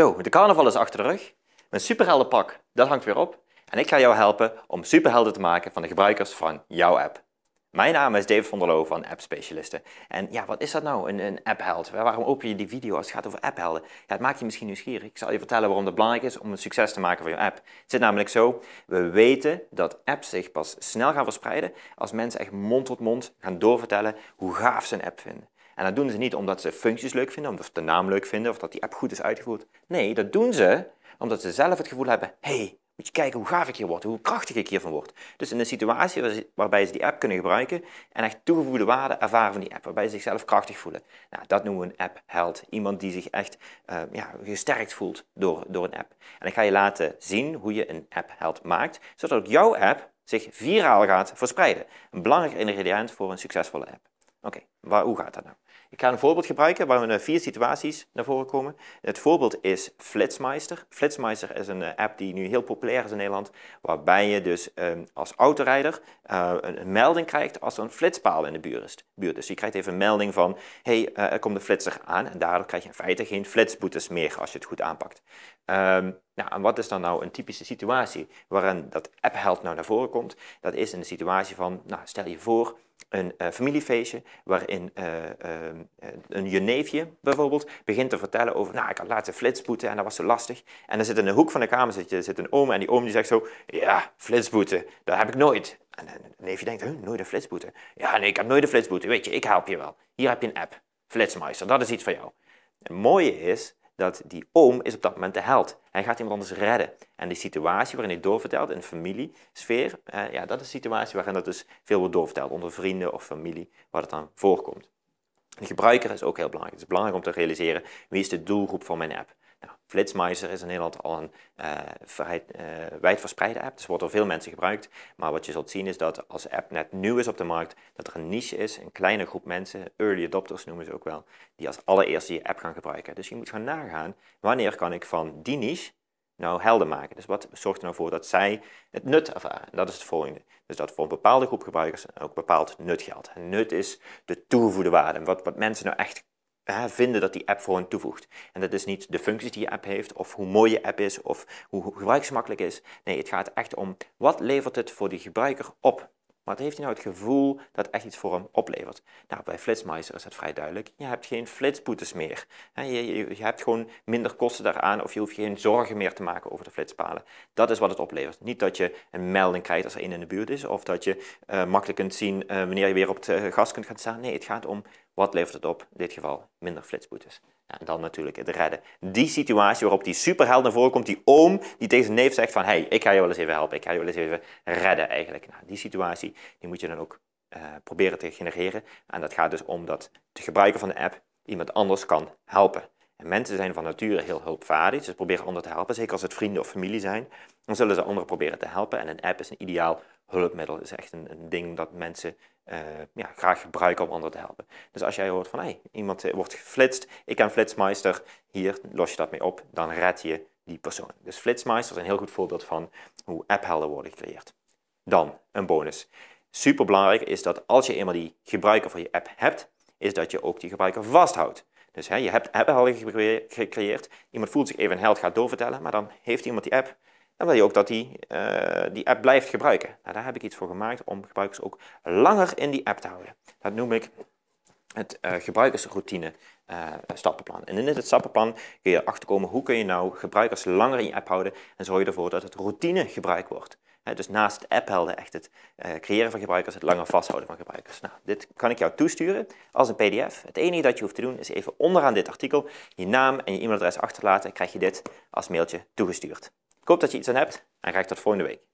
Zo, de carnaval is achter de rug. Mijn superheldenpak, dat hangt weer op. En ik ga jou helpen om superhelden te maken van de gebruikers van jouw app. Mijn naam is David van der Loo van App Specialisten. En ja, wat is dat nou, een, een appheld? Waarom open je die video als het gaat over apphelden? Ja, het maakt je misschien nieuwsgierig. Ik zal je vertellen waarom het belangrijk is om een succes te maken van je app. Het zit namelijk zo, we weten dat apps zich pas snel gaan verspreiden als mensen echt mond tot mond gaan doorvertellen hoe gaaf ze een app vinden. En dat doen ze niet omdat ze functies leuk vinden, ze de naam leuk vinden of dat die app goed is uitgevoerd. Nee, dat doen ze omdat ze zelf het gevoel hebben, hey, moet je kijken hoe gaaf ik hier word, hoe krachtig ik hiervan word. Dus in een situatie waarbij ze die app kunnen gebruiken en echt toegevoegde waarde ervaren van die app, waarbij ze zichzelf krachtig voelen. Nou, dat noemen we een app-held. Iemand die zich echt uh, ja, gesterkt voelt door, door een app. En ik ga je laten zien hoe je een app-held maakt, zodat ook jouw app zich viraal gaat verspreiden. Een belangrijk ingrediënt voor een succesvolle app. Oké, hoe gaat dat nou? Ik ga een voorbeeld gebruiken waar we vier situaties naar voren komen. Het voorbeeld is Flitsmeister. Flitsmeister is een eh, app die nu heel populair is in Nederland, waarbij je dus ehm, als autorijder uh, een, melding krijgt als er een flitspaal in de buurt is. Dus je krijgt even een melding van, hey, er komt een flitser aan en daardoor krijg je in feite geen flitsboetes meer als je het goed aanpakt. Um, nou, en wat is dan nou een typische situatie waarin dat app nou naar voren komt? Dat is in de situatie van, nou, stel je voor, een uh, familiefeestje waarin uh, uh, een je neefje bijvoorbeeld begint te vertellen over, nou, ik had laatst een flitsboete en dat was zo lastig. En dan zit in de hoek van de kamer zit, zit een oom en die oom die zegt zo, ja, flitsboete, dat heb ik nooit. En de neefje denkt, nooit een flitsboete? Ja, nee, ik heb nooit een flitsboete. Weet je, ik help je wel. Hier heb je een app, Flitsmeister, dat is iets voor jou. Het mooie is dat die oom is op dat moment de held. Hij gaat iemand anders redden. En die situatie waarin hij doorvertelt in de familiesfeer, eh, ja, dat is een situatie waarin dat dus veel wordt doorverteld onder vrienden of familie, waar het dan voorkomt. De gebruiker is ook heel belangrijk. Het is belangrijk om te realiseren wie is de doelgroep van mijn app. Nou, is in Nederland al een uh, uh, wijdverspreide app, dus wordt door veel mensen gebruikt. Maar wat je zult zien is dat als de app net nieuw is op de markt, dat er een niche is, een kleine groep mensen, early adopters noemen ze ook wel, die als allereerste je app gaan gebruiken. Dus je moet gaan nagaan, wanneer kan ik van die niche nou helder maken? Dus wat zorgt er nou voor dat zij het nut ervaren? En dat is het volgende. Dus dat voor een bepaalde groep gebruikers ook bepaald nut geldt. En nut is de toegevoegde waarde. Wat, wat mensen nou echt vinden dat die app voor hen toevoegt. En dat is niet de functies die je app heeft, of hoe mooi je app is, of hoe gebruiksmakkelijk is. Nee, het gaat echt om wat levert het voor die gebruiker op. Wat heeft hij nou het gevoel dat echt iets voor hem oplevert? Nou, bij Flitsmeister is dat vrij duidelijk. Je hebt geen flitsboetes meer. Je, hebt gewoon minder kosten daaraan of je hoeft geen zorgen meer te maken over de flitspalen. Dat is wat het oplevert. Niet dat je een melding krijgt als er één in de buurt is of dat je uh, makkelijk kunt zien uh, wanneer je weer op het gas kunt gaan staan. Nee, het gaat om wat levert het op? In dit geval minder flitsboetes. En dan natuurlijk het redden. Die situatie waarop die superheld naar voren komt, die oom die tegen zijn neef zegt van hey, ik ga je wel eens even helpen, ik ga je wel eens even redden eigenlijk. Nou, die situatie die moet je dan ook uh, proberen te genereren. En dat gaat dus om dat de gebruiker van de app iemand anders kan helpen. En mensen zijn van nature heel hulpvaardig, dus proberen anderen te helpen, zeker als het vrienden of familie zijn. Dan zullen ze anderen proberen te helpen en een app is een ideaal hulpmiddel. Is echt een, een ding dat mensen uh, ja, graag gebruiken om anderen te helpen. Dus als jij hoort van hey, iemand eh, wordt geflitst, ik ken Flitsmeister, hier los je dat mee op, dan red je die persoon. Dus Flitsmeister is een heel goed voorbeeld van hoe apphelden worden gecreëerd. Dan een bonus. Super belangrijk is dat als je eenmaal die gebruiker van je app hebt, is dat je ook die gebruiker vasthoudt. Dus hè, je hebt apphelden gecreëerd, iemand voelt zich even een held, gaat doorvertellen, maar dan heeft iemand die app dan wil je ook dat die, uh, die app blijft gebruiken. Nou, daar heb ik iets voor gemaakt om gebruikers ook langer in die app te houden. Dat noem ik het uh, gebruikersroutine uh, stappenplan. En in dit stappenplan kun je achterkomen hoe kun je nou gebruikers langer in je app houden en zorg je ervoor dat het routine gebruikt wordt. dus naast apphelden echt het creëren van gebruikers, het langer vasthouden van gebruikers. Nou, dit kan ik jou toesturen als een pdf. Het enige dat je hoeft te doen is even onderaan dit artikel je naam en je e-mailadres achterlaten, krijg je dit als mailtje toegestuurd. Ik hoop dat je iets aan hebt en graag tot volgende week.